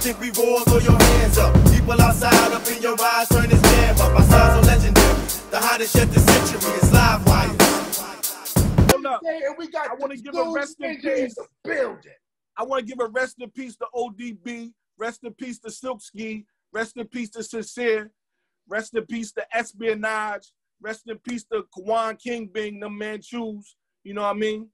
think we raw? Throw your hands up. People outside up in your eyes, turn this jam up. Our styles are legendary. The hottest yet the century is live wire. Hold up. And we got I wanna give a rest in in here peace. the building. I want to give a rest in peace to ODB, rest in peace to Silk Ski, rest in peace to Sincere, rest in peace to Espionage, rest in peace to Kwan King being the Manchus, you know what I mean?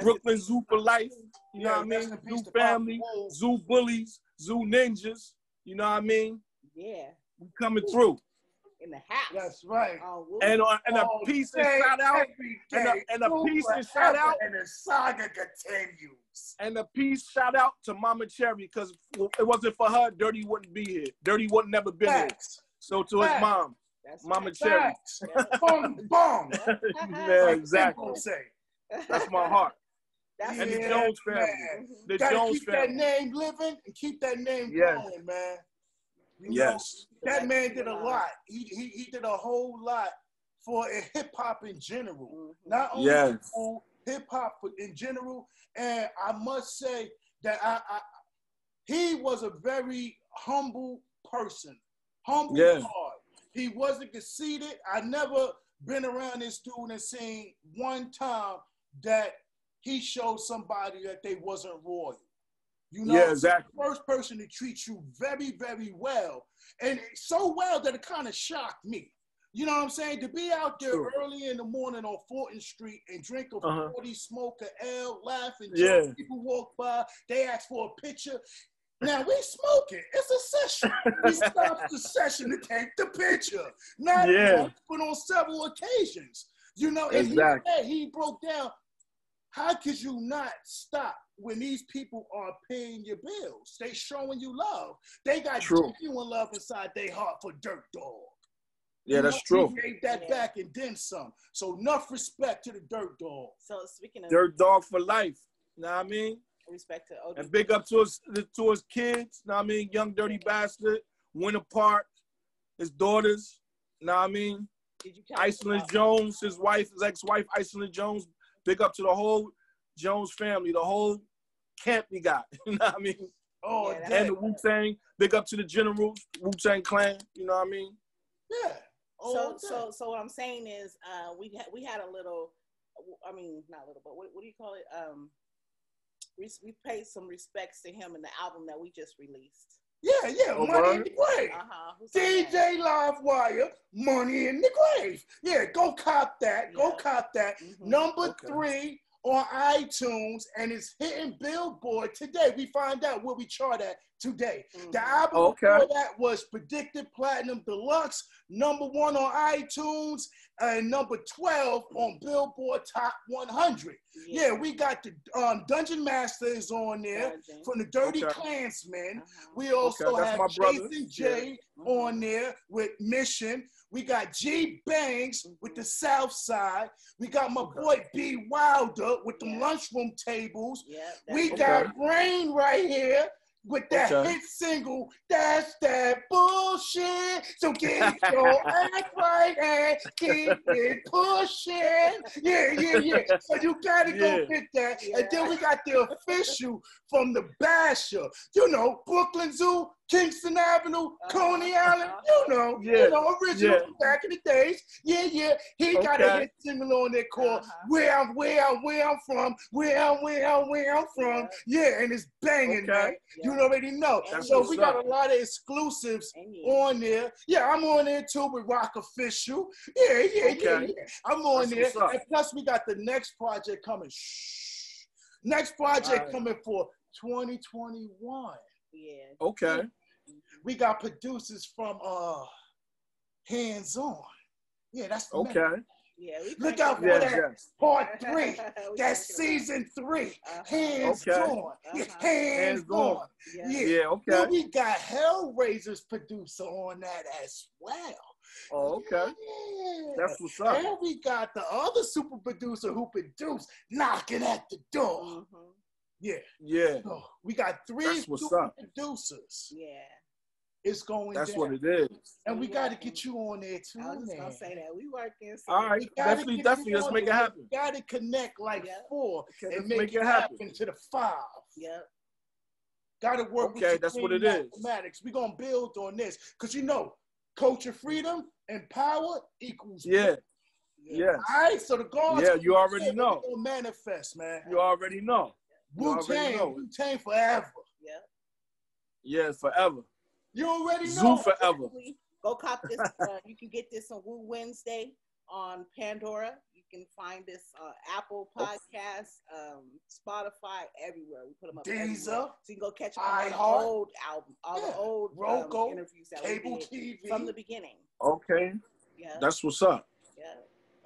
Brooklyn Zoo for life, you know what I mean? in peace Zoo family, Zoo bullies, Zu Ninjaz, you know what I mean? Yeah, We coming through. in the house. That's right. Oh, woo. And, uh, and a piece and day, shout out, every and a- day, and a piece and shout out. And the saga continues. and a piece shout out to Mama Cherry, because it wasn't for her, Dirty wouldn't be here. Dirty wouldn't never been here. So to his Facts. mom, That's Mama right. Cherry. Facts. Boom, boom. yeah, exactly. That's my heart. That's And the Yeah, Jones family. man. The Gotta Jones keep that name living and keep that name Yes. going, man. You know, Yes. that man did a lot. He, he he did a whole lot for hip hop in general. Mhm. Not only Yes. hip hop in general, and I must say that I, I he was a very humble person, humble Yeah. heart. He wasn't conceited. I never been around this dude and seen one time that he showed somebody that they wasn't royal. You know, Yeah, exactly. first person to treat you very, very well, and so well that it kind of shocked me. You know what I'm saying? To be out there Sure. early in the morning on Fulton Street and drink a Uh-huh. 40, smoke a L, laugh and Yeah. People walk by, they ask for a picture. Now we smoking. It's a session. We stopped the session to take the picture. Not Yeah. once, but on several occasions. You know, and Exactly. he, he broke down. How could you not stop when these people are paying your bills? They showing you love. They got True. genuine love inside their heart for Dirt Dog. Yeah, You that's know, true. He gave that Yeah. back and then some. So enough respect to the Dirt Dog. So speaking of Dirt dog for life. You know what I mean? respect to OD, And big up to his to his kids. You know what I mean? Young dirty bastard. Winter Park. His daughters. You know what I mean? did you Icelene? Jones, his wife, his ex-wife, Icelene Jones. Big up to the whole Jones family, the whole camp we got. You know what I mean? Oh, Yeah, that's- yeah. And the Wu Tang. Big up to the generals, Wu Tang Clan. You know what I mean? yeah. So Oh, so so what I'm saying is uh we had we had a little I mean not little but what, what do you call it um we, we paid some respects to him in the album that we just released. Yeah, yeah. Oh, Money in the grave. Uh-huh. Who that? DJ Livewire, Money in the Grave. Yeah, go cop that. Go cop that. Mhm. Number Okay. three on iTunes, and it's hitting Billboard today. We find out where we chart at today. Mhm. The album Okay. before that was Predicted Platinum Deluxe, number one on iTunes, and number 12 on Billboard Top 100. Yeah, we got the um, Dungeon Masters on there Dungeon. from the Dirty Okay. Klansmen. Uh-huh. We also that's have my brother. Jason J Mhm. on there with Mission. We got G Banks with the South Side. We got my Okay. boy B Wilder with the Yeah. lunchroom tables. Yeah, We that's- got Rayn right here with that Okay. hit single, That's That Bullshit. So get your act right and keep it pushing. Yeah, yeah, yeah. So you gotta go Yeah. get that. Yeah. And then we got the official from the Basher. You know, Brooklyn Zoo, Kingston Avenue, Coney Uh-huh. Island. You know, Yeah. you know, original Yeah. from back in the days. Yeah, yeah. He got a hit single on that called Uh-huh. Where I'm, Where I'm, Where I'm From, Where I'm, Where I'm, Where I'm From. Yeah, and it's banging, Okay. man. Yeah. You already know. That's so we got up. a lot of exclusives on there. Yeah, I'm on there too with Rock Official. Yeah, yeah, yeah, Okay. yeah. I'm on That's there. And plus, we got the next project coming. Shh. Next project Alright. coming for 2021. Yeah. Okay. We got producers from uh Hands On. Yeah, that's the Okay. man. Yeah. We Look out for Yes, that yes. part three. That's cranked it up. season three. Uh-huh. Hands Okay. on. Yeah, Uh-huh. hands, Hands on. on. Yeah. Yeah. Yeah, okay. Then we got Hellraiser's producer on that as well. Oh, okay. Yeah. That's what's up. and we got the other super producer who produced knocking at the door. Mhm. Yeah. Yeah. So we got three That's what's super up. producers. Yeah. It's going That's down. what it is. and we We got to get you on there too, I was gonna say that we working. so- All right. Definitely, definitely. Let's make it happen. We got to connect like Yeah. four and let's make, it happen. to the five. Yep. Got to work Okay, with that's what supreme it is. mathematics. We're gonna build on this because you know, culture freedom and power equals Yeah, yes. All right, so the gods. Yeah, you already know. manifest, man. You already know. You Wu already Tang. Wu Tang forever. Yeah. Yeah, forever. You already know. Zoo forever. Go cop this. Uh, you can get this on Wu Wednesday on Pandora. You can find this uh, Apple Podcasts, um, Spotify, everywhere. We put them up. everywhere. Deezer, So you can go catch up on the iHeart. old album, all Yeah. the old um, Roku, interviews that we cable did TV, from the beginning. Okay, Yeah, that's what's up. yeah.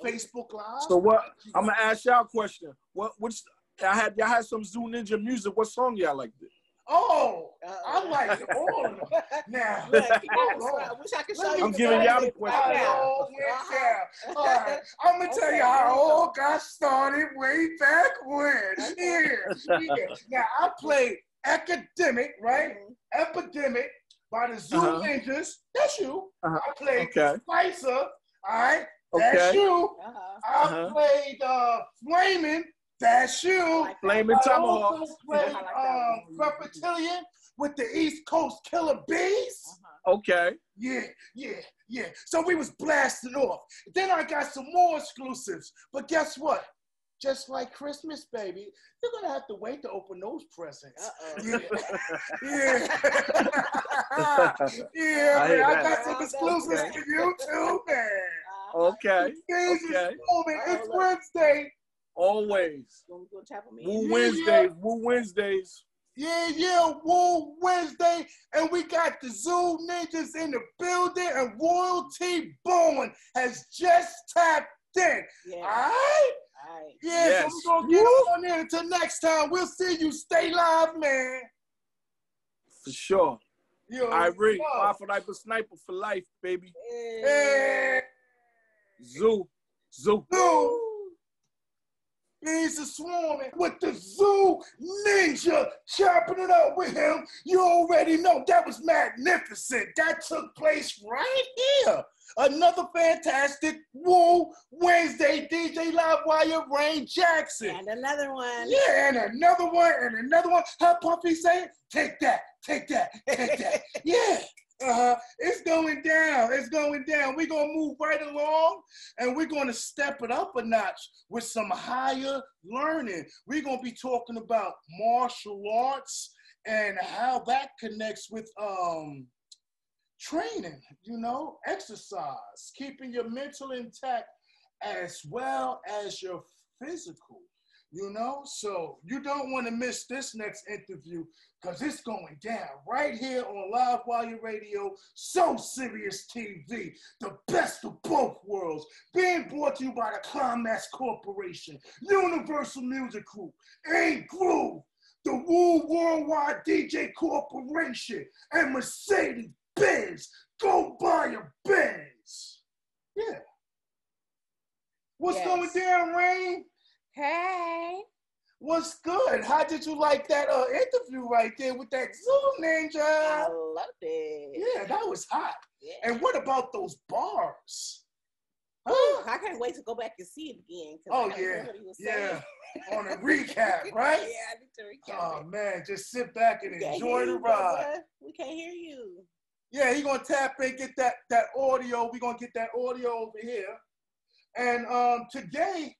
Facebook Live. So what? I'm gonna ask y'all a question. What? Which? I had y'all had some Zu Ninja music. What song y'all liked? It? Oh, I Uh-oh. like all of them. Now, Look, he on. I wish I could Let show me you. I'm the giving y'all the question. right How it now. all went Uh-huh. down. All right, I'm gonna tell Okay, you how it here all got started way back when. Okay. Yeah, yeah. Now I played Academic, right? Mhm. Epidemic by the Zoo Uh-huh. Ninjas. That's you. Uh-huh. I played Okay. Spicer. All right. That's Okay. you. Uh-huh. I Uh-huh. played uh, Flaming. That's you. I like that. Flaming I Tomahawk. also played like that um, Reptilian with the East Coast Killer Bees. Uh-huh. Okay. Yeah, yeah, yeah. So we was blasting off. Then I got some more exclusives. But guess what? Just like Christmas, baby, you're gonna have to wait to open those presents. Uh-oh. Yeah, yeah, I yeah. hear Man, I got some exclusives Okay. for you too, man. Uh-huh. Okay. Things Okay. is moving. It's look. Wednesday. Always. You want me to chapel me? Wu Wednesdays. Wu Wednesdays. Yeah, yeah, Wu Wednesday, and we got the Zu Ninjaz in the building, and Royalty Bourne has just tapped in. Yeah. All right? All right. Yeah, Yes. so we're gonna get on there until next time. We'll see you. Stay live, man. For sure. Yo, I agree. yo. Five for life, a sniper for life, baby. Hey, Zoo. Zoo. Zoo. Bees are swarming with the Zu Ninja, chopping it up with him. You already know that was magnificent. That took place right here. Another fantastic Wu Wednesday DJ Live Wire Rayn Jackson. And another one. Yeah, and another one, and another one. How Puffy say? Take that, take that, take that. yeah. Uh-huh. It's going down. It's going down. We're gonna move right along and we're gonna step it up a notch with some higher learning. We're gonna be talking about martial arts and how that connects with um training, you know, exercise, keeping your mental intact as well as your physical, you know. So you don't want to miss this next interview because it's going down right here on Live Wire Radio, So Serious TV, the best of both worlds, being brought to you by the Klymaxx Corporation, Universal Music Group, A Groove, the Wu Worldwide DJ Corporation, and Mercedes Benz. Go buy a Benz. Yeah. What's Yes. going down, Rayn? Hey. What's good? How did you like that uh, interview right there with that Zoo I Ninja? loved it. Yeah, that was hot. Yeah. And what about those bars? Ooh, I can't wait to go back and see it again. I Oh yeah, what he was yeah. On a recap, right? yeah, I need to recap. Oh it. man, just sit back and enjoy the you, ride. brother. We can't hear you. Yeah, he gonna tap in, get that that audio. We gonna get that audio over here. And um, today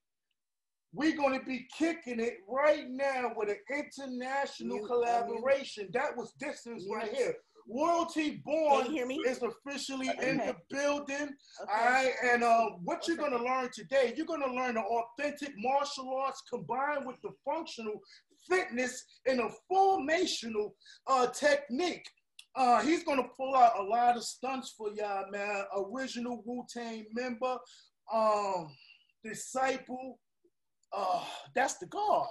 we're gonna be kicking it right now with an international Mute, collaboration. That was distance right here. Royalty Bourne you hear me? is officially in the building. Okay. All right, and um, what you're Okay. gonna learn today, you're gonna learn the authentic martial arts combined with the functional fitness in a formational uh, technique. Uh, he's gonna pull out a lot of stunts for y'all, man. Original Wu Tang member, um, disciple. Uh, that's the guard.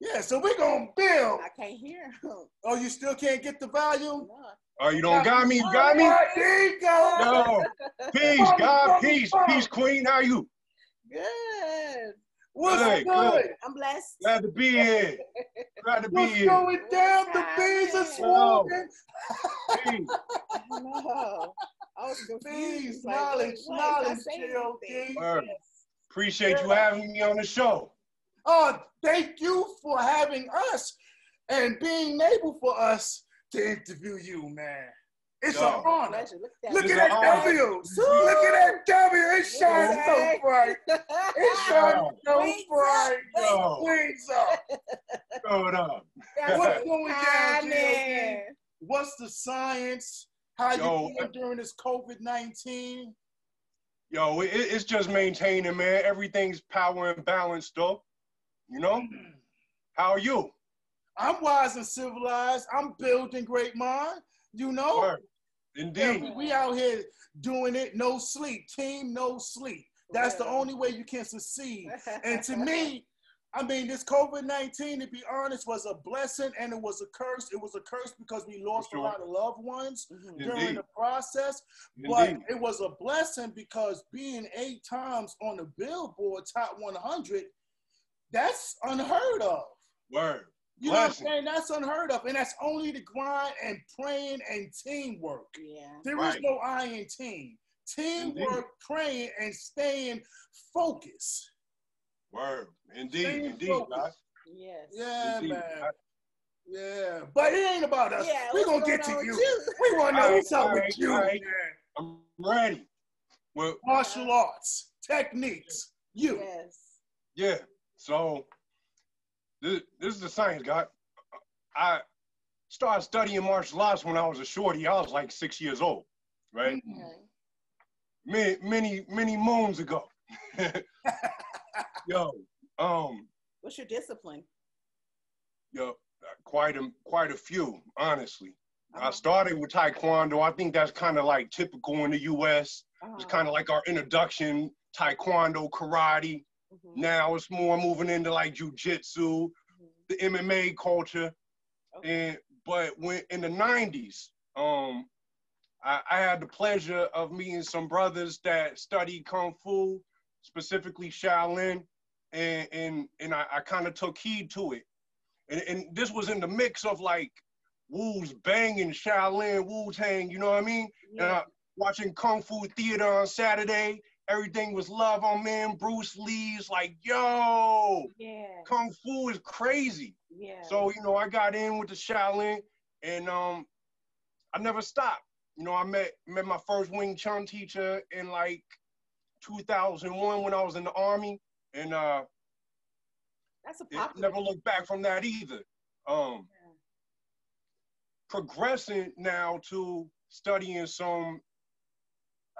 Yeah, so we're gonna build. I can't hear him. Oh, you still can't get the volume? No. Oh, you don't got me? You got me? All right, go. Yo, peace, God, peace, peace, Queen. How you? Good. What's Good, good? good. I'm blessed. Glad to be here. Glad to be What's here. going down? The bees are swarming. Peace. no. I was confused. Bees, like, knowledge, wait, what? Knowledge, saying G.O.D. anything. Word. Yes. Appreciate you having me on the show. Oh, thank you for having us. and being able for us to interview you, man. It's Yo. an honor. Pleasure. Look at that. It's that. W. Look at that W. It shines so bright. It shines so bright. Yo. Wings up. Throw it up. What's going down, Ah, What's the science? How Yo, you doing during this COVID nineteen? Yo, it, it's just maintaining, man. Everything's power and balance, though. You know? How are you? I'm wise and civilized. I'm building great mind. You know, Word. Yeah, Indeed. we, we out here doing it. No sleep, team. No sleep. That's the only way you can succeed. And to me, I mean, this COVID 19, to be honest, was a blessing and it was a curse. It was a curse because we lost a lot of loved ones Mhm. during the process. But it was a blessing because being eight times on the Billboard Top 100, that's unheard of. Word. You know what I'm saying? That's unheard of. And that's only the grind and praying and teamwork. Yeah. There is Right. no I in team. Teamwork, praying, and staying focused. Word. Indeed. Staying Indeed, focused. Yes. Yeah, Indeed. man. Yeah. But it ain't about us. Yeah, We're going to get to on you. We want to know what's up with you, all right. man. I'm ready. Well, Martial arts, techniques, you. Yes. yeah. So this, this is the science, God. I started studying martial arts when I was a shorty. I was like six years old, right? Okay. many many many moons ago. yo, um, What's your discipline? yo, quite a quite a few, honestly. I Uh-huh. started with Taekwondo. I think that's kind of like typical in the U.S. It's Uh-huh. kind of like our introduction, Taekwondo, karate. Mhm. Now it's more moving into like jujitsu, Mhm. the MMA culture. Okay. And but when in the '90s, um, I, I had the pleasure of meeting some brothers that studied kung fu, specifically Shaolin, and and and I, I kind of took heed to it. And, and this was in the mix of like Wu's banging Shaolin, Wu Tang, you know what I mean? And Yeah. I, watching kung fu theater on Saturday, everything was love on man. Bruce Lee's like, yo, Yeah. kung fu is crazy. Yeah. So, you know, I got in with the Shaolin and um I never stopped. You know, I met met my first Wing Chun teacher in like 2001 when I was in the army and uh that's a it never looked back from that either. Um Yeah. progressing now to studying some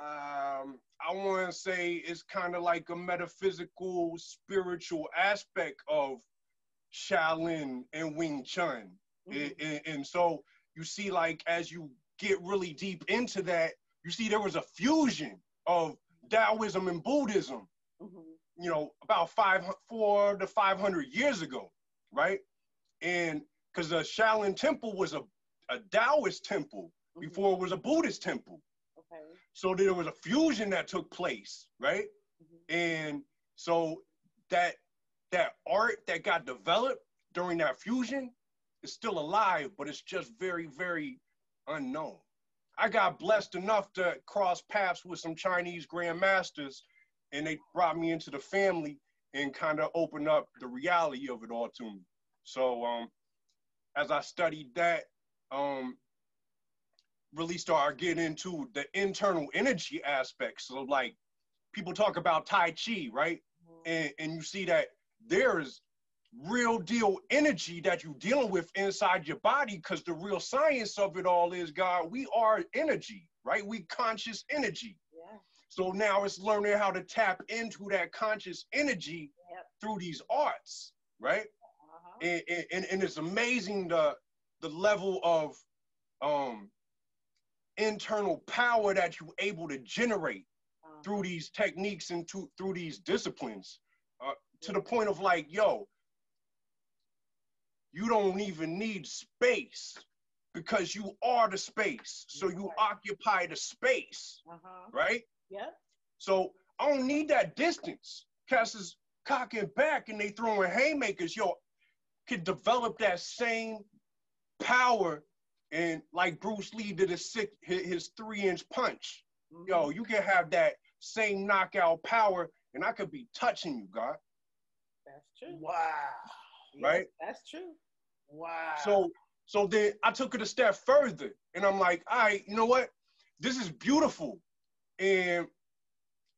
um I want to say it's kind of like a metaphysical spiritual aspect of Shaolin and Wing Chun. Mhm. And, so you see, like, as you get really deep into that, you see there was a fusion of Taoism and Buddhism, Mhm. You know, about five, four to 500 years ago, right? And because the Shaolin Temple was a, a Taoist temple Mhm. before it was a Buddhist temple. Okay. So there was a fusion that took place, right? Mhm. And so that that art that got developed during that fusion is still alive, but it's just very, very unknown. I got blessed enough to cross paths with some Chinese grandmasters, and they brought me into the family and kind of opened up the reality of it all to me. So um, as I studied that, um, really started getting into the internal energy aspects. So like people talk about Tai Chi, right? Mhm. and, and you see that there is real deal energy that you're dealing with inside your body because the real science of it all is god we are energy right we conscious energy. So now it's learning how to tap into that conscious energy Yep. through these arts right Uh-huh. and, and, and it's amazing the the level of um internal power that you're able to generate Uh-huh. through these techniques and to, through these disciplines uh, to the point of like, yo, you don't even need space because you are the space. So you Right. occupy the space, Uh-huh. right? Yep. So I don't need that distance. Cats is cocking back and they throwing haymakers. Yo, could develop that same power and like Bruce Lee did his six, his, his three inch punch. Mhm. Yo, you can have that same knockout power, and I could be touching you, God. That's true. Wow. Yes, Right? That's true. Wow. So so then I took it a step further and I'm like, all right, you know what? This is beautiful. And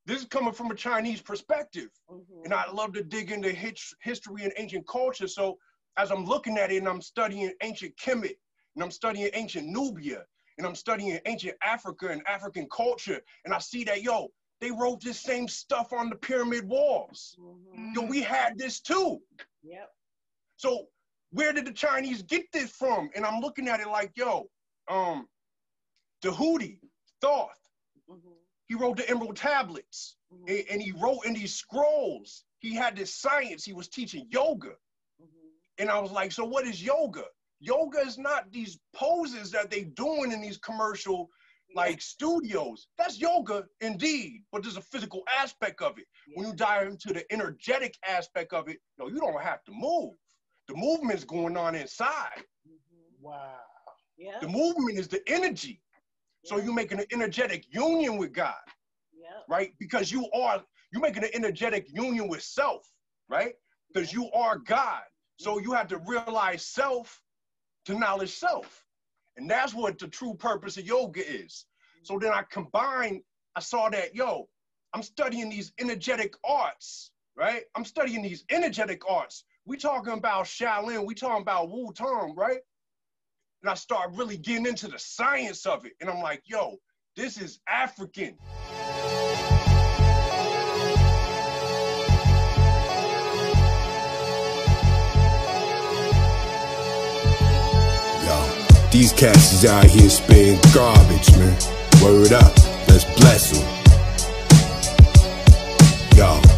this is coming from a Chinese perspective. Mhm. And I love to dig into his, history and ancient culture. So as I'm looking at it and I'm studying ancient Kemet and I'm studying ancient Nubia and I'm studying ancient Africa and African culture, and I see that, yo, they wrote this same stuff on the pyramid walls. Mhm. Yo, we had this too. Yep. So where did the Chinese get this from? And I'm looking at it like, yo, um, Tahuti, Thoth, Mhm. He wrote the Emerald Tablets, Mhm. and, and he wrote in these scrolls. He had this science. He was teaching yoga, Mhm. and I was like, so what is yoga? Yoga is not these poses that they doing in these commercial like studios. That's yoga indeed, but there's a physical aspect of it. When you dive into the energetic aspect of it, no, you don't have to move. The movement's going on inside. Mhm. wow. Yep. The movement is the energy. So you're making an energetic union with God, Yep. right? Because you are you're making an energetic union with self, right? Because you are God. So you have to realize self to knowledge self. And that's what the true purpose of yoga is. Mm-hmm. So then I combined, I saw that, yo, I'm studying these energetic arts, right? I'm studying these energetic arts. We talking about Shaolin, we talking about Wu Tang, right? And I start really getting into the science of it. And I'm like, yo, this is African. Yo, these cats is out here spitting garbage, man. Word up, let's bless them. Yo.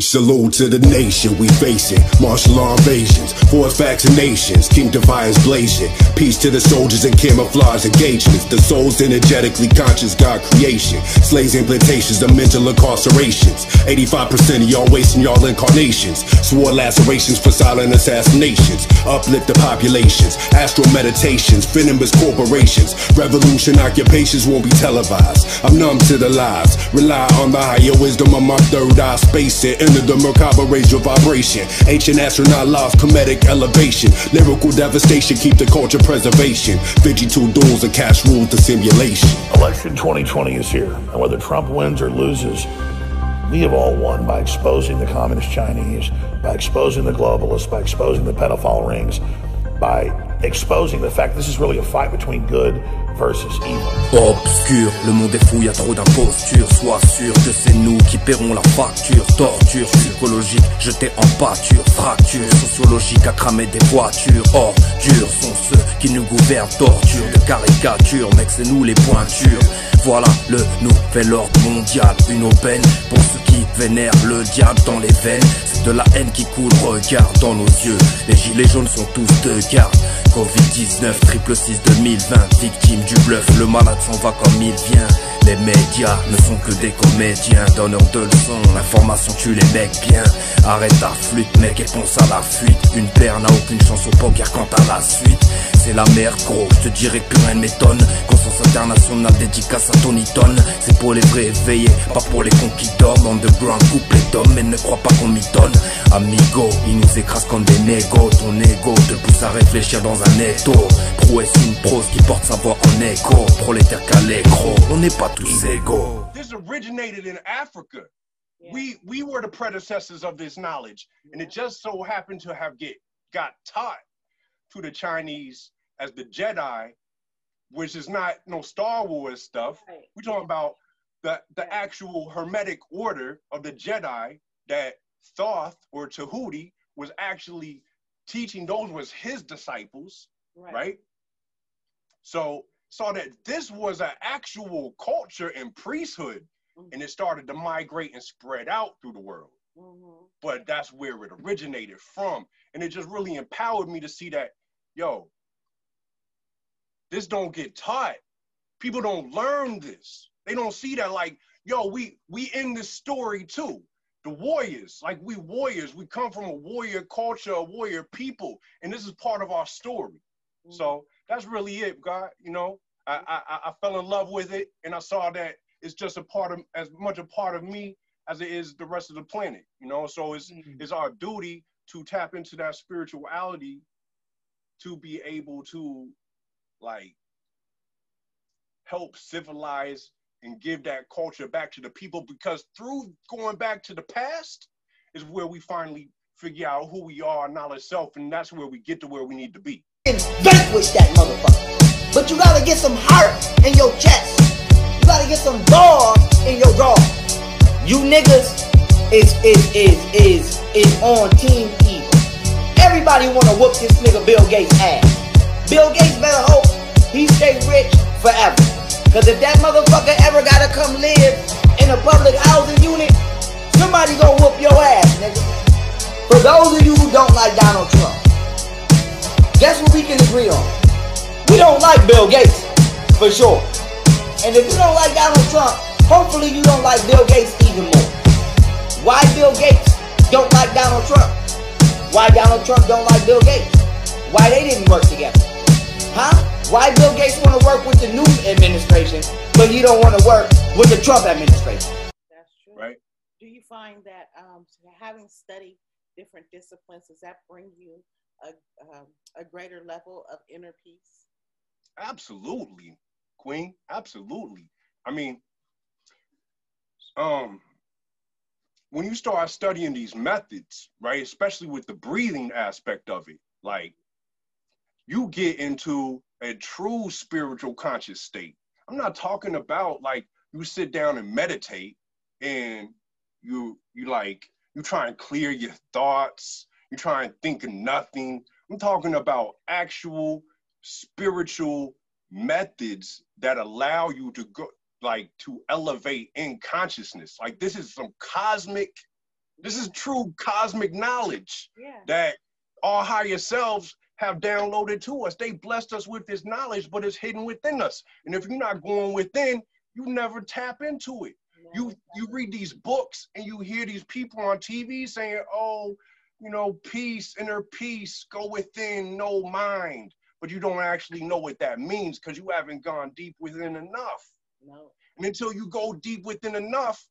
Salute to the nation we facing. Martial law invasions, forced vaccinations, King Defiance blazing. Peace to the soldiers and camouflage engagements. The soul's energetically conscious God creation. Slaves implantations of mental incarcerations. 85% of y'all wasting y'all incarnations. Swore lacerations for silent assassinations. Uplift the populations. Astral meditations. Venomous corporations. Revolution occupations won't be televised. I'm numb to the lies. Rely on the higher wisdom of my third eye. Space. Enter the Merkaba, raise your vibration. Ancient astronaut lost comedic elevation. Lyrical devastation, keep the culture preservation. 52 duels of cash rules the simulation. Election 2020 is here, and whether Trump wins or loses, we have all won by exposing the communist Chinese, by exposing the globalists, by exposing the pedophile rings, by exposing the fact this is really a fight between good versus evil. Obscur, le monde est fou, y a trop d'impostures. Sois sûr que c'est nous qui paierons la facture. Torture psychologique, jeté en pâture. Fracture sociologique à cramer des voitures. Ordures sont ceux qui nous gouvernent. Torture de caricature, mec, c'est nous les pointures. Voilà le nouvel ordre mondial. Une aubaine pour ceux qui vénèrent le diable dans les veines. C'est de la haine qui coule, regarde dans nos yeux. Les gilets jaunes sont tous de garde. Covid-19, triple 6 2020, victime du bluff, le malade s'en va comme il vient. Les médias ne sont que des comédiens, donneurs de leçons, l'information tue les mecs bien. Arrête ta flûte, mec, et pense à la fuite. Une paire n'a aucune chance au poker quant à la suite. C'est la merde, gros, je te dirais que rien ne m'étonne. Conscience internationale, dédicace à Tony Ton. C'est pour les vrais éveillés, pas pour les cons qui dorment. Underground, couple les d'hommes, mais ne crois pas qu'on m'y donne. Amigo, ils nous écrasent comme des négos. Ton ego te pousse à réfléchir dans un étau. Prouesse une prose qui porte sa voix en écho. Prolétaire qu'à l'écro, on n'est pas tous égaux. This originated in Africa. Yeah. We we were the predecessors of this knowledge, and it just so happened to have get got taught to the Chinese as the Jedi, which is not no Star Wars stuff. Right. We're talking about the the Yeah. actual Hermetic order of the Jedi that Thoth or Tahuti was actually teaching. Those was his disciples, right? So saw that this was an actual culture and priesthood, and it started to migrate and spread out through the world. Mhm. But that's where it originated from, and it just really empowered me to see that, yo, this don't get taught. People don't learn this. They don't see that like, yo, we we in this story too. The warriors, like we warriors, we come from a warrior culture, a warrior people, and this is part of our story. So that's really it, God. You know, I, I I- fell in love with it, and I saw that it's just a part of as much a part of me as it is the rest of the planet. You know, so it's Mhm. it's our duty to tap into that spirituality to be able to like help civilize and give that culture back to the people because through going back to the past is where we finally figure out who we are, and knowledge self, and that's where we get to where we need to be. And vanquish that motherfucker. But you gotta get some heart in your chest. You gotta get some balls in your jaw. You niggas is is is is is on team evil. Everybody wanna whoop this nigga Bill Gates ass. Bill Gates better hope he stay rich forever. Cause if that motherfucker ever gotta come live in a public housing unit, somebody gonna whoop your ass, nigga. For those of you who don't like Donald Trump, guess what we can agree on? We don't like Bill Gates, for sure. And if you don't like Donald Trump, hopefully you don't like Bill Gates even more. Why Bill Gates don't like Donald Trump? Why Donald Trump don't like Bill Gates? Why they didn't work together? Huh? Why Bill Gates want to work with the new administration, but he don't want to work with the Trump administration? That's true. Right. Do you find that um, having studied different disciplines does that bring you a um, a greater level of inner peace? Absolutely, Queen. Absolutely. I mean, um, when you start studying these methods, right, especially with the breathing aspect of it, like you get into a true spiritual conscious state. I'm not talking about like you sit down and meditate and you you like you try and clear your thoughts, you try and think of nothing. I'm talking about actual spiritual methods that allow you to go like to elevate in consciousness. Like this is some cosmic, this is true cosmic knowledge Yeah. that our higher selves have downloaded to us. They blessed us with this knowledge, but it's hidden within us. And if you're not going within, you never tap into it. You you read these books and you hear these people on TV saying, "Oh, you know, peace, inner peace, go within, no mind." But you don't actually know what that means because you haven't gone deep within enough. No. And until you go deep within enough,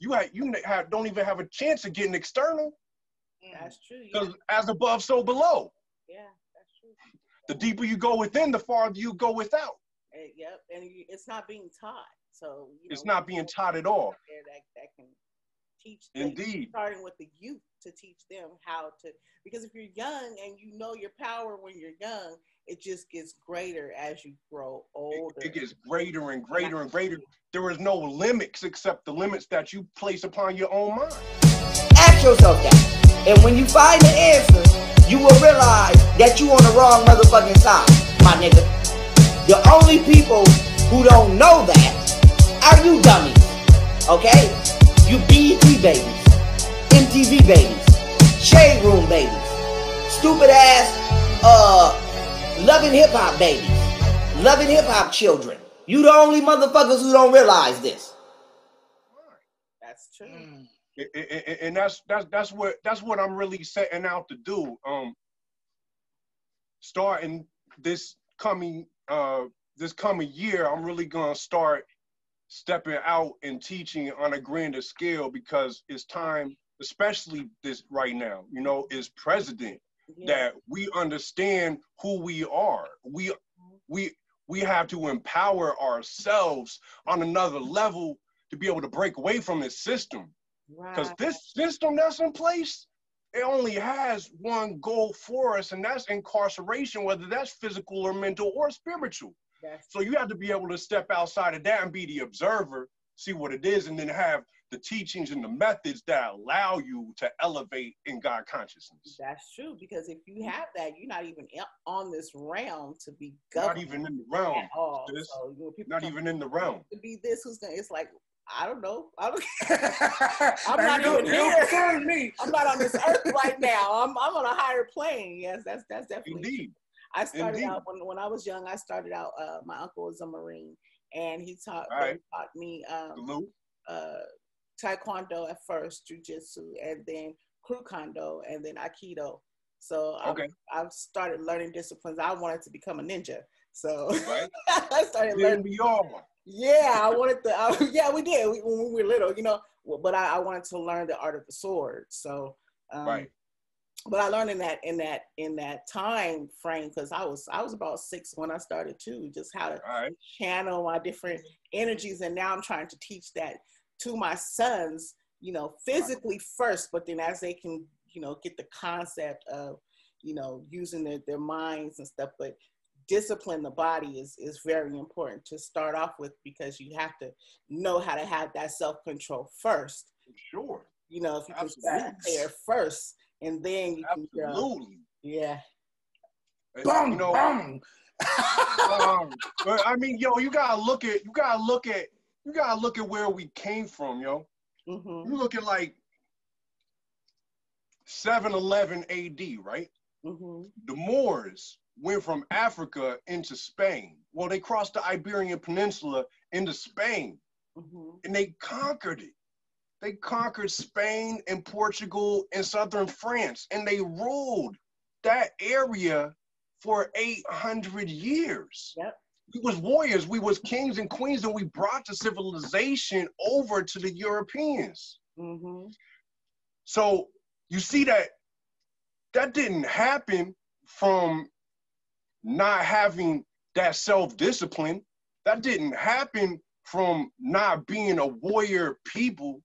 you have you have, don't even have a chance of getting external That's true. Yeah. because as above, so below. yeah, that's true. The deeper you go within, the farther you go without. Uh, yep, and it's not being taught. So you It's not being taught at all. That, that can teach. them, Indeed. starting with the youth to teach them how to. Because if you're young and you know your power when you're young, it just gets greater as you grow older. It, it gets greater and greater and greater. There is no limits except the limits that you place upon your own mind. Ask yourself that. And when you find the answer, you will realize that you on the wrong motherfucking side, my nigga. The only people who don't know that are you dummies. Okay? You BET babies, MTV babies, Shade Room babies, stupid ass, uh, loving hip hop babies, loving hip hop children. You the only motherfuckers who don't realize this. That's true. I- I- I- and that's that's that's what that's what I'm really setting out to do. Um, starting this coming uh this coming year, I'm really gonna start stepping out and teaching on a grander scale because it's time, especially this right now. You know, is president Yeah. that we understand who we are. We we we have to empower ourselves on another level to be able to break away from this system. Because this system that's in place, it only has one goal for us, and that's incarceration, whether that's physical or mental or spiritual. That's So you have to be able to step outside of that and be the observer, see what it is, and then have the teachings and the methods that allow you to elevate in God consciousness. That's true because if you mm-hmm. have that, you're not even on this realm to be Not even in the realm. all. So you know, Not even in the realm. to be this who's gonna. It's like I don't know. I don't, I'm not even here. me. I'm not on this earth right now. I'm I'm on a higher plane. Yes, that's that's definitely. Indeed. I started Indeed. out when, when I was young. I started out. Uh, my uncle was a marine, and he taught right. taught me um, uh, taekwondo at first, jujitsu, and then crew kondo, and then aikido. So I- Okay. I've started learning disciplines. I wanted to become a ninja, so Right. I started learning. we? Yeah, I wanted to. I, yeah, we did we, when we were little, you know. But I, I wanted to learn the art of the sword. So um, Right. But I learned in that in that in that time frame because I was I was about six when I started too, just how to right. channel my different energies, and now I'm trying to teach that to my sons, you know, physically first, but then as they can, you know, get the concept of, you know, using their, their minds and stuff, but discipline the body is is very important to start off with because you have to know how to have that self control first. Sure. You know, if you can start there first, and then you can, uh, Absolutely. yeah. Bum, you know, bum. um, but I mean, yo, you gotta look at you gotta look at you gotta look at where we came from, yo. hmm You look at like 711 AD, right? hmm The Moors went from Africa into Spain. Well, they crossed the Iberian Peninsula into Spain hmm and they conquered it. They conquered Spain and Portugal and southern France and they ruled that area for 800 years. Yep. We was warriors, we was kings and queens and we brought the civilization over to the Europeans. Mm-hmm. So you see that that didn't happen from not having that self-discipline. That didn't happen from not being a warrior people.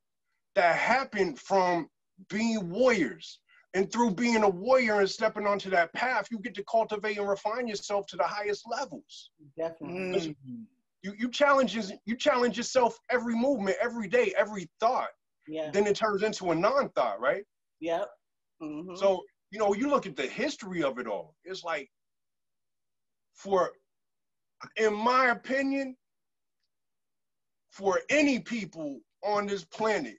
That happened from being warriors. And through being a warrior and stepping onto that path, you get to cultivate and refine yourself to the highest levels. Definitely. You you challenge you challenge yourself every movement, every day, every thought. Yeah. Then it turns into a non-thought, right? Yep. hmm So, you know, you look at the history of it all. It's like, for, in my opinion, for any people on this planet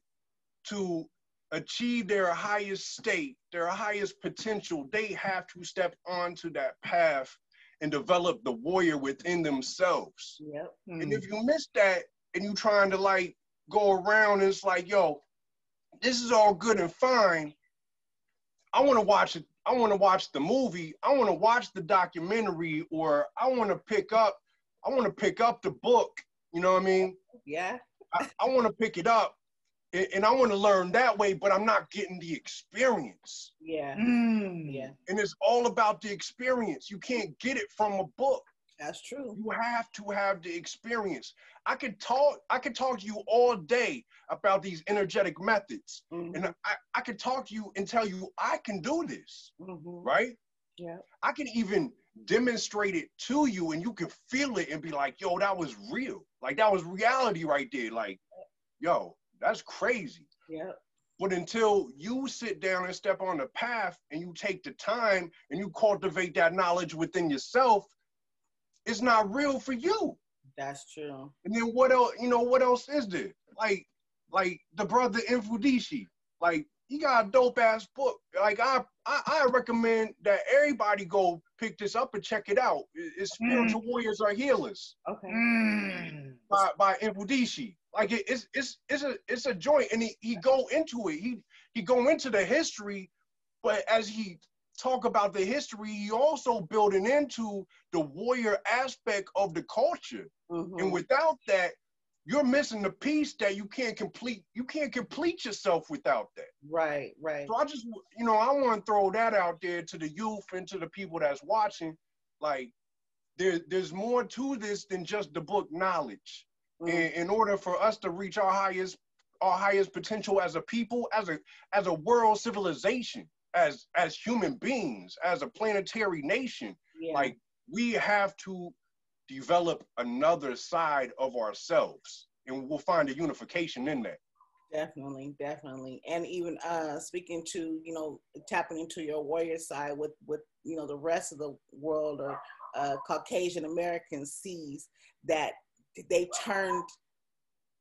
to achieve their highest state, their highest potential, they have to step onto that path and develop the warrior within themselves. Yep. And hmm. if you miss that and you're trying to like go around and it's like, yo, this is all good and fine. I want to watch it. I want to watch the movie. I want to watch the documentary, or I want to pick up. I want to pick up the book. You know what I mean? Yeah. I, I want to pick it up, and, and I want to learn that way. But I'm not getting the experience, Yeah. Mm. Yeah. and it's all about the experience. You can't get it from a book. That's true. You have to have the experience. I could talk, I could talk to you all day about these energetic methods. Mhm. And I, I could talk to you and tell you I can do this, Mhm. right? Yeah. I can even demonstrate it to you and you can feel it and be like, yo, that was real. Like that was reality right there. Like, yo, that's crazy. Yeah. But until you sit down and step on the path and you take the time and you cultivate that knowledge within yourself, it's not real for you. That's true. And then what else? You know what else is there? Like, like the brother Infudishi. Like he got a dope ass book. Like I, I, I recommend that everybody go pick this up and check it out. It's Spiritual Warriors Are Healers Okay. Mm. by by Infudishi. Like it, it's it's it's a it's a joint, and he he go into it. He he go into the history, but as he talk about the history, he also building into the warrior aspect of the culture. Mhm. And without that, you're missing the piece that you can't complete. You can't complete yourself without that. Right. Right. So I just, you know, I want to throw that out there to the youth and to the people that's watching. Like, there, there's more to this than just the book knowledge. Mhm. In, in order for us to reach our highest, our highest potential as a people, as a, as a world civilization, as, as human beings, as a planetary nation, Yeah. like we have to develop another side of ourselves and we'll find a unification in that Definitely, definitely. And even uh speaking to, you know, tapping into your warrior side with with, you know, the rest of the world or uh Caucasian Americans sees that they turned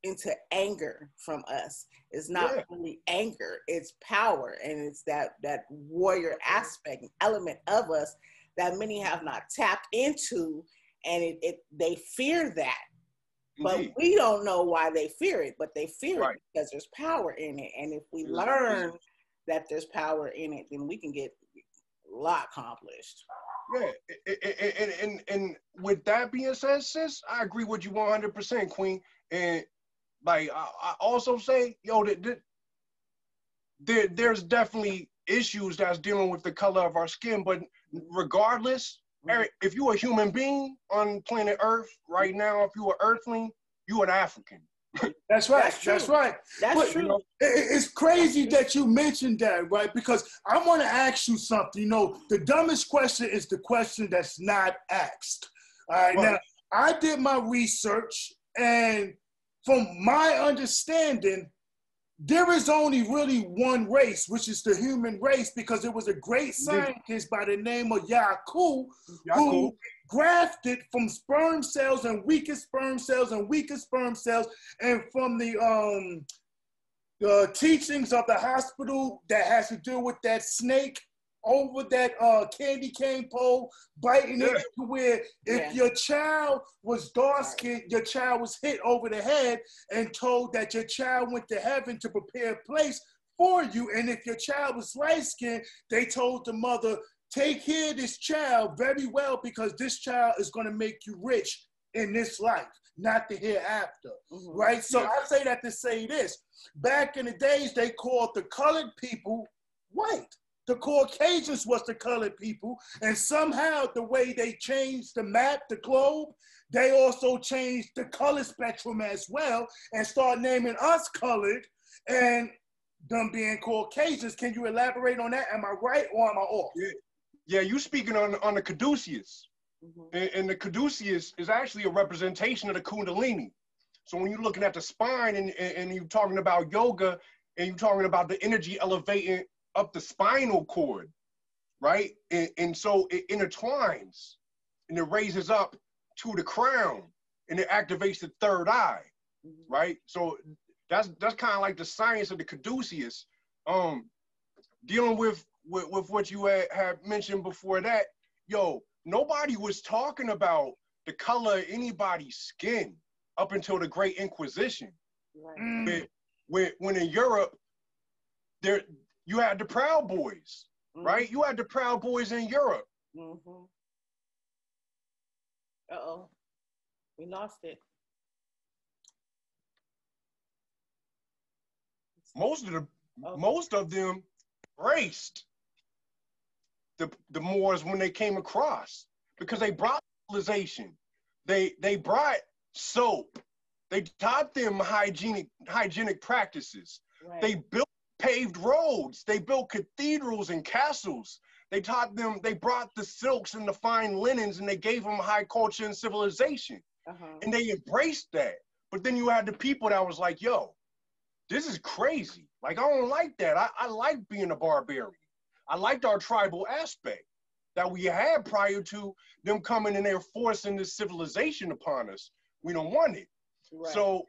into anger from us. It's not Yeah. really anger, it's power and it's that that warrior aspect and element of us that many have not tapped into and it, it they fear that but Indeed. we don't know why they fear it, but they fear Right. it because there's power in it. And if we learn that there's power in it, then we can get a lot accomplished. yeah and, and with that being said sis i agree with you 100% queen and like i, I also say yo that, that there, there's definitely issues that's dealing with the color of our skin. But regardless, mm-hmm. Eric, if you're a human being on planet Earth right now, if you're an Earthling, you're an African. That's right. That's That's, right. That's But, true. you know, it- it's crazy that you mentioned that, right? Because I want to ask you something. You know, the dumbest question is the question that's not asked. All right. Now, I did my research, and from my understanding, there is only really one race, which is the human race, because there was a great scientist by the name of Yakub who grafted from sperm cells and weaker sperm cells and weaker sperm cells, and from the um the teachings of the hospital that has to do with that snake over that uh, candy cane pole, biting it to where if Yeah. your child was dark skinned, your child was hit over the head and told that your child went to heaven to prepare a place for you. And if your child was light skinned, they told the mother, take care of this child very well because this child is going to make you rich in this life, not the hereafter. Mhm. Right? So Yeah. I say that to say this. Back in the days, they called the colored people white. The Caucasians was the colored people, and somehow the way they changed the map, the globe, they also changed the color spectrum as well, and start naming us colored, and them being Caucasians. Can you elaborate on that? Am I right or am I off? Yeah, you speaking on on the caduceus, Mhm. and, and the caduceus is actually a representation of the kundalini. So when you're looking at the spine and, and, and you're talking about yoga and you're talking about the energy elevating up the spinal cord, right? And, and so it intertwines and it raises up to the crown and it activates the third eye, Mhm. right? So that's that's kind of like the science of the caduceus. Um, dealing with with, with what you had, had mentioned before that, yo, nobody was talking about the color of anybody's skin up until the Great Inquisition. Right. Mm. When, when, when in Europe, there you had the Proud Boys, right? You had the Proud Boys in Europe. Mm-hmm. Uh oh. We lost it. Most of the Oh. most of them raced the the Moors when they came across because they brought civilization. They they brought soap. They taught them hygienic hygienic practices. Right. They built paved roads. They built cathedrals and castles. They taught them. They brought the silks and the fine linens, and they gave them high culture and civilization uh-huh. and they embraced that. But then you had the people that was like, yo, this is crazy. Like, I don't like that. I, I like being a barbarian. I liked our tribal aspect that we had prior to them coming and they're forcing this civilization upon us. We don't want it. Right. So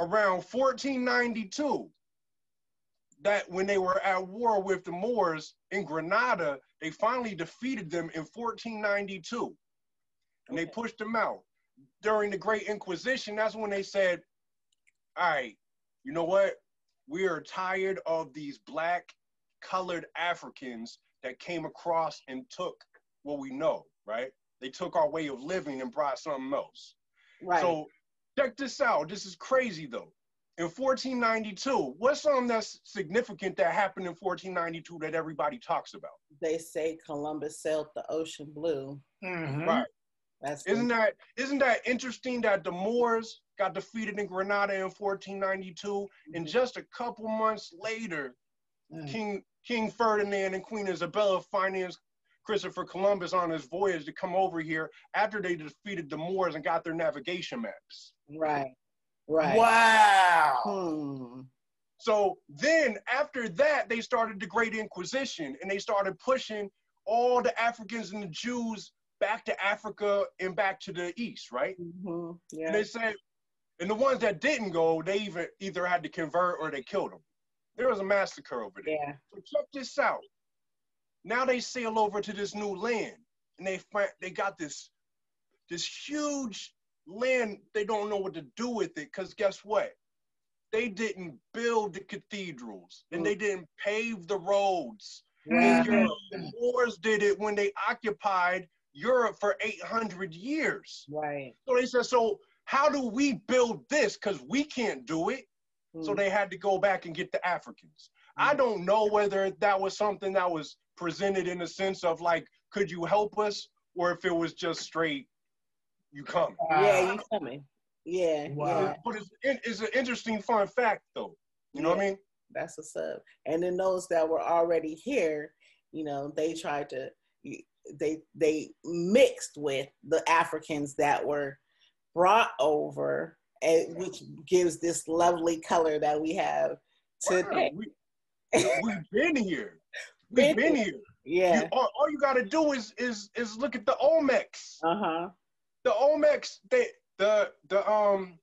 around 1492, that when they were at war with the Moors in Granada, they finally defeated them in 1492. And they pushed them out. During the Great Inquisition, that's when they said, all right, you know what? We are tired of these black colored Africans that came across and took what we know, right? They took our way of living and brought something else. right. So check this out. This is crazy though. In 1492, what's something that's significant that happened in 1492 that everybody talks about? they say Columbus sailed the ocean blue. Mhm. Right. That's Isn't that isn't that interesting that the Moors got defeated in Granada in 1492, and just a couple months later, Mm. King King Ferdinand and Queen Isabella financed Christopher Columbus on his voyage to come over here after they defeated the Moors and got their navigation maps. right. Right. Wow. Hmm. So then after that, they started the Great Inquisition and they started pushing all the Africans and the Jews back to Africa and back to the east, right? hmm And they said, and the ones that didn't go, they even either had to convert or they killed them. There was a massacre over there. Yeah. So check this out. Now they sail over to this new land, and they find they got this this huge land. They don't know what to do with it because guess what? They didn't build the cathedrals, and they didn't pave the roads. Europe, the Moors did it when they occupied Europe for 800 years. Right. So they said, so how do we build this? Because we can't do it. So Hmm. they had to go back and get the Africans. I don't know whether that was something that was presented in the sense of like, could you help us, or if it was just straight, you come. Yeah, you coming. Yeah. Wow. Yeah. But it's, it's an interesting fun fact though. You know what I mean? That's what's up. And then those that were already here, you know, they tried to they they mixed with the Africans that were brought over, and which gives this lovely color that we have today. We, we've been here. We've been here. Yeah. You, all, all you got to do is is is look at the Olmecs. Uh huh. The Olmecs, they the the um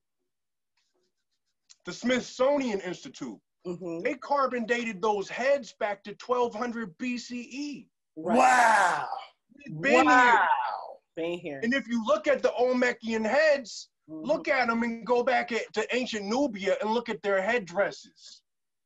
the Smithsonian Institute. Mm-hmm. They carbon dated those heads back to 1200 BCE. Right. Wow. We've been wow. here. Been here. And if you look at the Olmecian heads, Mhm. look at them and go back at, to ancient Nubia and look at their headdresses.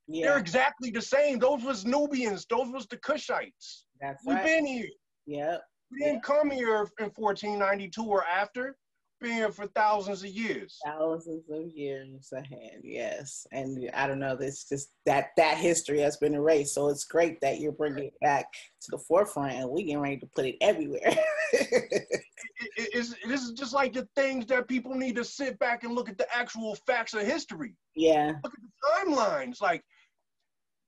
Yeah. They're exactly the same. Those was Nubians. Those was the Kushites. that's We've right. been here. Yep. We didn't come here in 1492 or after. Been here for thousands of years. thousands of years ahead yes and i don't know this just that that history has been erased so it's great that you're bringing it back to the forefront and we getting ready to put it everywhere It- it- this is just like the things that people need to sit back and look at the actual facts of history. yeah Look at the timelines. Like,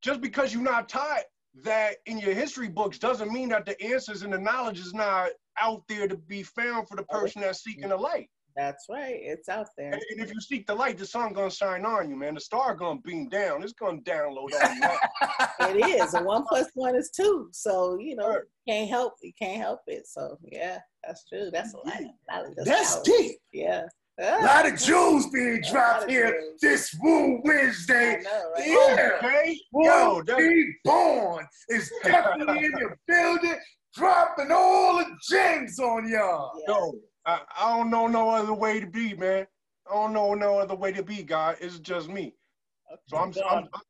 just because you're not taught that in your history books doesn't mean that the answers and the knowledge is not out there to be found for the oh, person that's seeking the light. that's right it's out there And, and if you seek the light, the sun gonna shine on you, man. The star gonna beam down. It's gonna download on you. it is and one plus one is two so you know Sure. you can't help you can't help it so yeah that's true that's a lot knowledge. That's deep. yeah A lot of jewels being dropped here jewels. this Wu Wednesday. know, right? Yeah. Okay? Boy, Yo, that, be born is definitely in the building, dropping all the gems on y'all. Yeah. yo, I, I don't know no other way to be, man. I don't know no other way to be, God. It's just me. So I'm, I'm, I'm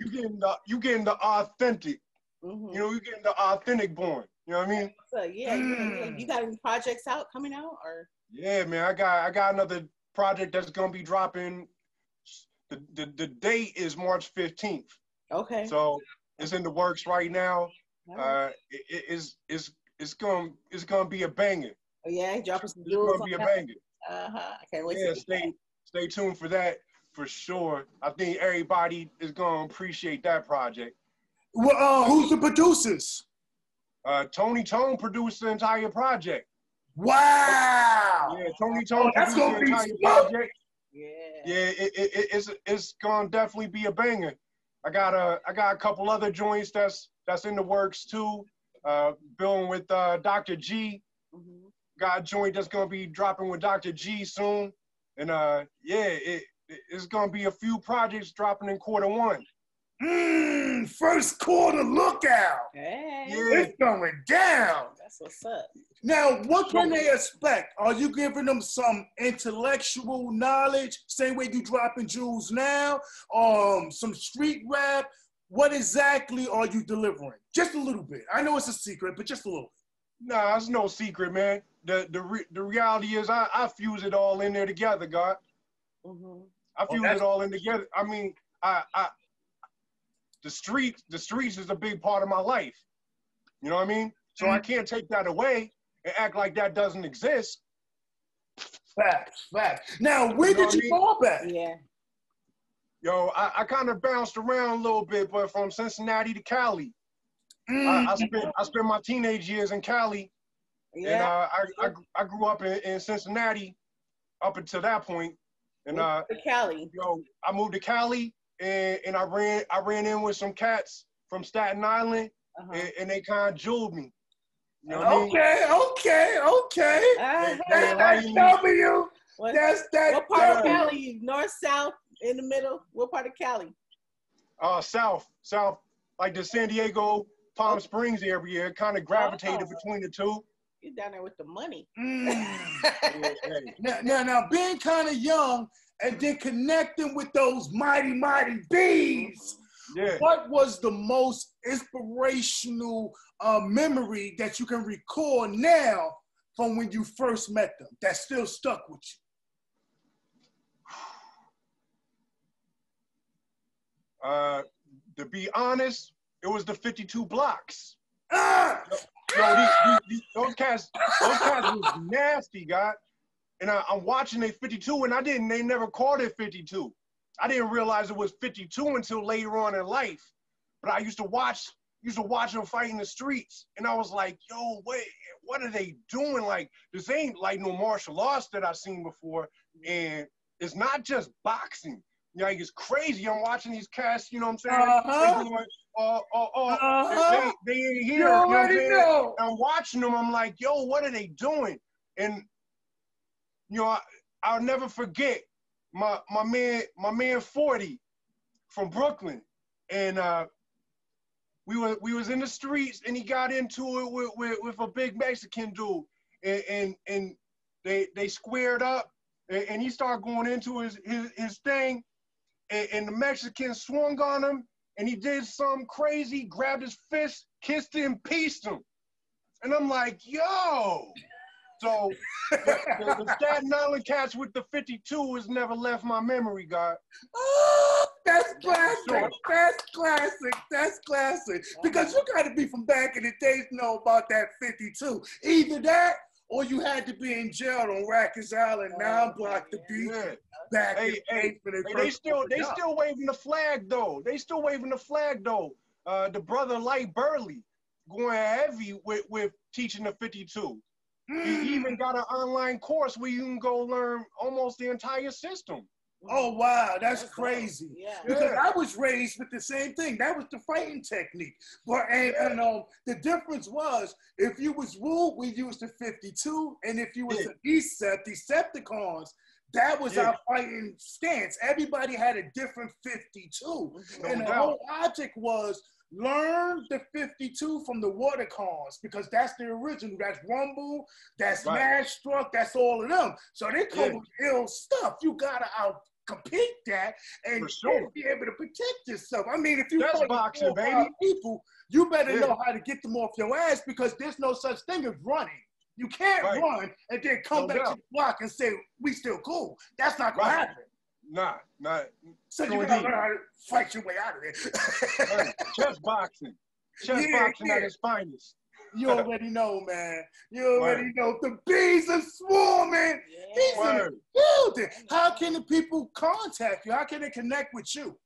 you getting the you getting the authentic. Mhm. You know, you getting the authentic born. You know what I mean? So yeah, you, Mm. you got any projects out coming out or Yeah, man. I got I got another project that's gonna be dropping. The the, the date is March 15th. okay? So it's in the works right now. All right. Uh, it, it- it's it's it's gonna it's gonna be a banger. Oh, yeah, dropping some It's gonna be a banger. Uh huh. I can't wait Yeah, to see stay stay tuned for that for sure. I think everybody is gonna appreciate that project. Well, uh, who's the producers? Uh, Tony Tone produced the entire project. Wow. Yeah, Tony Tone Oh, that's gonna be entire project. Yeah. Yeah, it, it, it- it's it's gonna definitely be a banger. I got a I got a couple other joints that's that's in the works too. Uh, building with uh, Dr. G. Mhm. Got a joint that's gonna be dropping with Dr. G soon, and uh, yeah, it, it- it's gonna be a few projects dropping in quarter one. Mm, first quarter lookout. Hey, It's going down. that's what's up. Now, what can they expect? Are you giving them some intellectual knowledge, same way you dropping jewels now? Um, some street rap? What exactly are you delivering? Just a little bit. I know it's a secret, but just a little bit. Nah, it's no secret, man. The the re- the reality is I, I fuse it all in there together, God. Mm-hmm. I Oh, fuse that's- it all in together. I mean, I I the streets the streets is a big part of my life. You know what I mean? So Mm-hmm. I can't take that away and act like that doesn't exist. Facts, facts. Now, where You know did you I mean? grow up at? Yeah. Yo, I, I kind of bounced around a little bit, but from Cincinnati to Cali. Mm, I, I spent I spent my teenage years in Cali, and Yeah. uh, I, I I grew up in, in Cincinnati up until that point, and uh, the Cali. yo, I moved to Cali and, and I ran I ran in with some cats from Staten Island Uh-huh. and, and they kind of jeweled me. You know what I mean? okay, okay, okay. Uh-huh. That's that W. What, That's that what part of Cali? You North, south, in the middle? What part of Cali? Uh, south, south, like the San Diego, Palm Springs area, kind of gravitated Oh. between the two. You down there with the money. Mm. Yeah, hey, Now, now, now, being kind of young and then connecting with those mighty, mighty bees. yeah. What was the most inspirational uh, memory that you can recall now from when you first met them that still stuck with you? Uh, to be honest, it was the 52 blocks. Ah! Yo, these, these, these, those cats, those cats was nasty, God. And I, I'm watching they 52, and I didn't. They never called it 52. I didn't realize it was 52 until later on in life. But I used to watch, used to watch them fight in the streets, and I was like, yo, wait, what are they doing? Like this ain't like no martial arts that I've seen before, and it's not just boxing. Like it's crazy. I'm watching these cats. You know what I'm saying? Uh-huh. Oh, oh, oh, Uh-huh. they, they ain't here. You know what I'm saying? know. I'm watching them. I'm like, yo, what are they doing? And you know, I, I'll never forget my my man, my man 40 from Brooklyn, and uh, we were we was in the streets, and he got into it with with, with a big Mexican dude, and and, and they they squared up, and, and he started going into his his, his thing, and, and the Mexican swung on him, and he did some crazy, grabbed his fist, kissed him, pieced him. And I'm like, yo. So the, the, the Staten Island cats with the 52 has never left my memory, God. Oh, that's classic. That's classic. That's classic. Because you got to be from back in the days to know about that 52. Either that or you had to be in jail on Rikers Island, now block the beat Yeah. back Hey, in hey, Hey, they still they still waving the flag though. They still waving the flag though. Uh, the brother Light Burley going heavy with with teaching the 52. He Mm. even got an online course where you can go learn almost the entire system. Oh wow, that's That's crazy. Yeah. Because Yeah. I was raised with the same thing. That was the fighting technique. But and, and um the difference was if you was rude, we used the 52, and if you was Yeah. a Decept, Decepticons, that was Yeah. our fighting stance. Everybody had a different 52. No and the doubt. whole object was learn the 52 from the water cars because that's the original. That's Rumble, that's Right. Smash Struck, that's all of them. So they come Yeah. with ill stuff. You gotta out compete that and sure. be able to protect yourself. I mean, if you That's boxing, baby. people, you better Yeah. know how to get them off your ass because there's no such thing as running. You can't Right. run and then come No back doubt. to the block and say we still cool. That's not gonna Right. happen. Nah, nah. So you gotta learn how to fight your way out of there. Hey, chess boxing. Chess Yeah, boxing at its finest. you already know, man. You already Word. know the bees are swarming. He's in the building. How can the people contact you? How can they connect with you?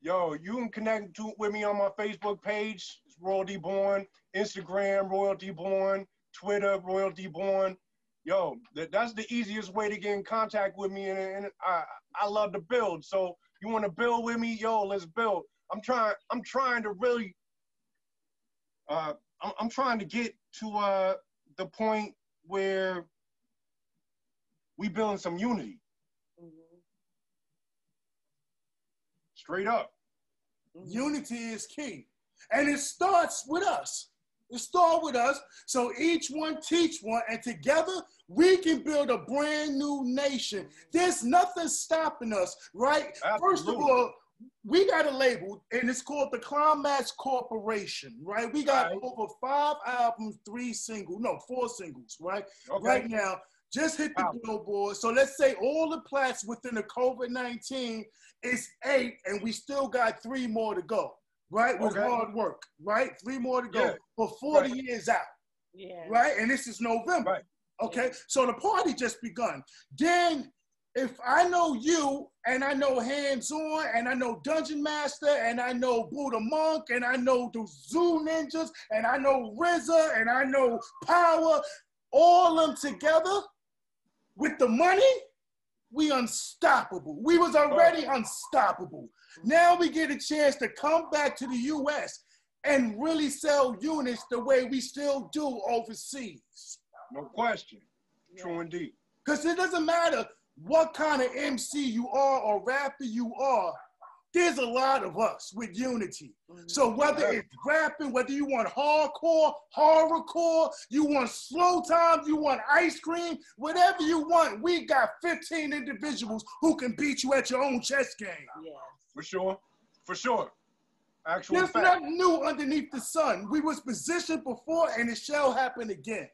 Yo, you can connect to, with me on my Facebook page, Royalty Bourne, Instagram, Royalty Bourne, Twitter, Royalty Bourne. Yo, that, that's the easiest way to get in contact with me, and, and I I love to build. So you want to build with me? Yo, let's build. I'm trying. I'm trying to really. Uh, I'm, I'm trying to get to uh the point where we building some unity, straight up. Unity is key. And it starts with us. It starts with us. So each one teach one, and together we can build a brand new nation. There's nothing stopping us, right? Absolutely. First of all, we got a label, and it's called the Klymaxx Corporation, right? We got Right. over five albums, three singles, no, four singles, right? Okay. Right now, just hit the Wow. billboard. So let's say all the plats within the COVID 19 is eight, and we still got three more to go, right? With Okay. hard work, right? Three more to go Yeah. for 40 Right. years out, Yeah. right? And this is November. Right. Okay, so the party just begun. Then, if I know you and I know Hands On and I know Dungeon Master and I know Buddha Monk and I know the Zu Ninjaz and I know RZA and I know Power, all of them together with the money, we unstoppable. We was already unstoppable. Mm-hmm. Now we get a chance to come back to the U.S. and really sell units the way we still do overseas. No question. True indeed. Because it doesn't matter what kind of MC you are or rapper you are, there's a lot of us with unity. Mm-hmm. So whether it's rapping, whether you want hardcore, horrorcore, you want slow time, you want ice cream, whatever you want, we got 15 individuals who can beat you at your own chess game. Yeah. For sure. For sure. Actual There's fact. nothing new underneath the sun. We was positioned before and it shall happen again.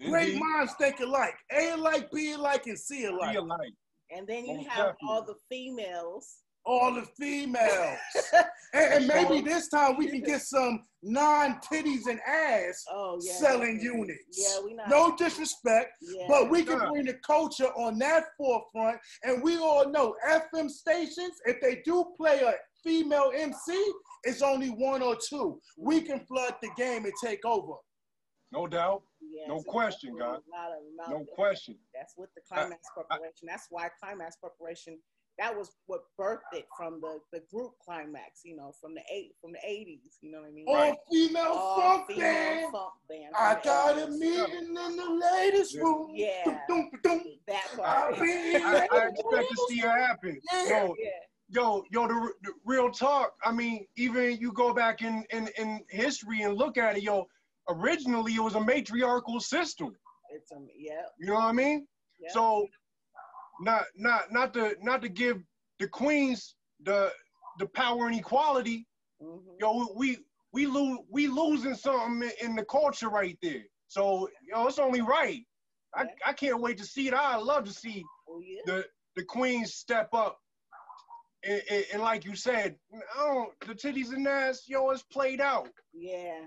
Great Indeed. minds think alike. A alike, B alike, and C Be alike. alike. And then you Most have all the females all the females. and, and maybe this time we can get some non-titties and ass Oh yeah. selling units. Yeah, we not. No disrespect, Yeah. but we can Yeah. bring the culture on that forefront. And we all know FM stations, if they do play a female MC, it's only one or two. We can flood the game and take over. No doubt. Yeah, no question, definitely God. a lot of them out No question. That's what the Klymaxx Corporation. That's why Klymaxx Corporation. That was what birthed it from the the group Klymaxx. You know, from the eight from the eighties. You know what I mean? All female All funk female band. funk band I from the got a 80s. meeting in the latest Yeah. room. Yeah. Dum, dum, dum. That I part. be I, I expect to see it happen. Yeah. Yo, yeah. yo, yo, the, the real talk. I mean, even you go back in, in in history and look at it, yo. Originally, it was a matriarchal system. It's um. Yeah. You know what I mean? yeah. So, not not not to not to give the queens the the power and equality. Mhm. Yo, we we lose we losing something in the culture right there. So, yo, it's only right. I, Yeah. I can't wait to see it. I love to see Oh yeah. the the queens step up. And, and, and like you said, I don't, the titties and ass, yo, it's played out. Yeah.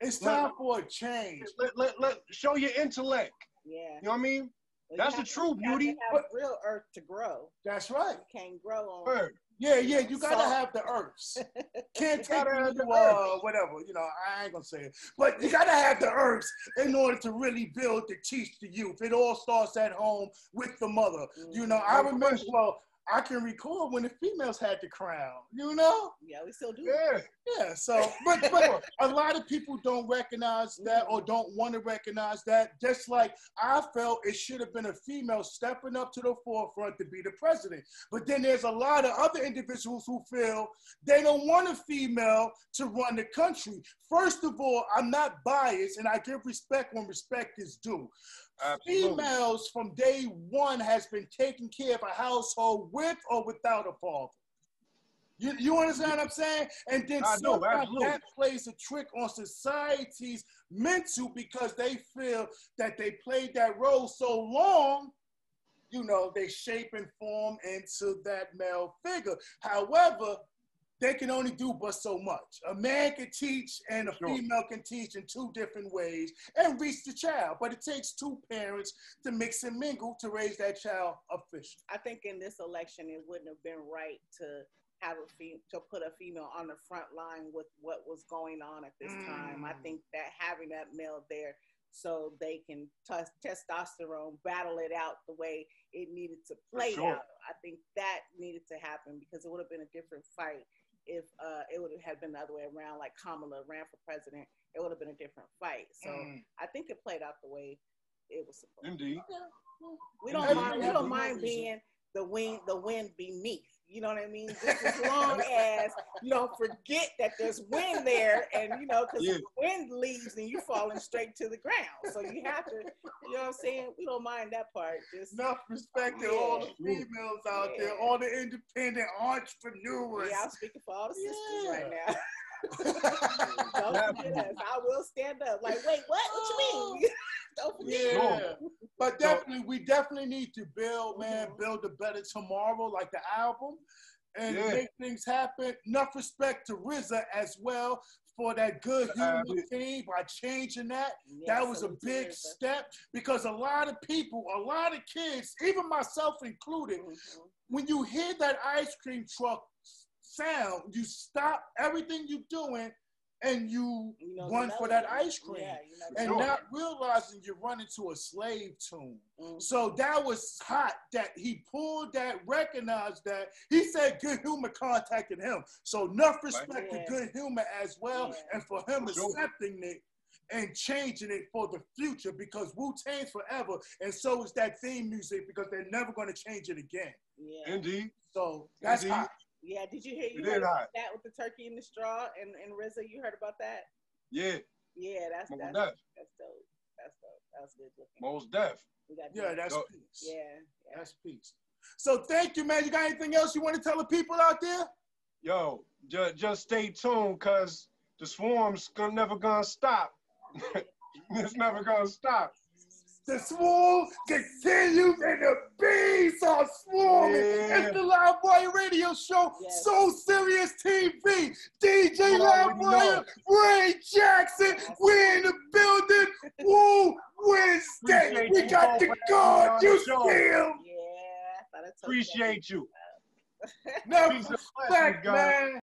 It's time for a change. Let, let, let show your intellect. Yeah. You know what I mean? Well, That's the true you have to beauty. Have real earth to grow. That's right. You can't grow on. Word. Yeah, yeah, you gotta Salt. have the herbs. Can't take you have the to, uh, whatever, you know, I ain't gonna say it. But you gotta have the herbs in order to really build to teach the youth. It all starts at home with the mother. You know, I remember, well, I can recall when the females had the crown, you know? Yeah, we still do. Yeah. Yeah, so, but, but a lot of people don't recognize that or don't want to recognize that. Just like I felt it should have been a female stepping up to the forefront to be the president. But then there's a lot of other individuals who feel they don't want a female to run the country. First of all, I'm not biased and I give respect when respect is due. Absolutely. Females from day one has been taking care of a household with or without a father. You, you understand what I'm saying? And then I that plays a trick on society's mental because they feel that they played that role so long, you know, they shape and form into that male figure. However, they can only do but so much. A man can teach and a Sure. female can teach in two different ways and reach the child. But it takes two parents to mix and mingle to raise that child officially. I think in this election, it wouldn't have been right to have a fe- to put a female on the front line with what was going on at this time. I Mm. think that having that male there so they can tes- testosterone battle it out the way it needed to play sure. out. I think that needed to happen because it would have been a different fight if uh, it would have been the other way around. Like Kamala ran for president, it would have been a different fight. So Mm. I think it played out the way it was supposed. to. Indeed. We don't Indeed. mind. We don't mind being the wind, the wind beneath. You know what I mean? Just as long as you don't forget that there's wind there, and you know, because Yeah. the wind leaves and you're falling straight to the ground. So you have to, you know what I'm saying? We don't mind that part. Just Enough respect to all the females out there, all the independent entrepreneurs. yeah, I'm speaking for all the sisters Yeah. right now. don't forget us. I will stand up. Like, wait, what? What you mean? Oh. don't forget. Yeah. But definitely, we definitely need to build, man, build a better tomorrow, like the album, and Yeah. make things happen. Enough respect to RZA as well for that good Uh, human thing by changing that. Yeah, that was a big RZA. step because a lot of people, a lot of kids, even myself included, Mhm. when you hear that ice cream truck sound, you stop everything you're doing and you You know, the run for that ice cream. Yeah, you know, And Sure. not realizing you're running to a slave tune. Mhm. So that was hot that he pulled that, recognized that. He said Good Humor contacted him. So enough respect Yeah. to Good Humor as well. Yeah. And for him Sure. accepting it and changing it for the future because Wu Tang's forever. And so is that theme music because they're never going to change it again. Yeah. Indeed. So that's Indeed. hot. Yeah, did you hear you It heard about hot. that with the turkey in the straw and, and RZA? You heard about that? Yeah. Yeah, that's Most that's def. that's dope. That's dope. That's good looking. Most deaf. Yeah, that. that's So- peace. yeah, yeah. That's peace. So thank you, man. You got anything else you want to tell the people out there? Yo, just just stay tuned, cause the swarm's gonna never gonna stop. it's never gonna stop. The swarm continues and the bees are swarming. Yeah. It's the loud Live Wirez Radio Show, Yes. So Serious TV, DJ You already Loudwire, Rayn Jackson, we're in the building. Wu, Wednesday, Appreciate we got the for God, you on the show. feel? Yeah, I thought you that. Appreciate you. Now, Peace back, man.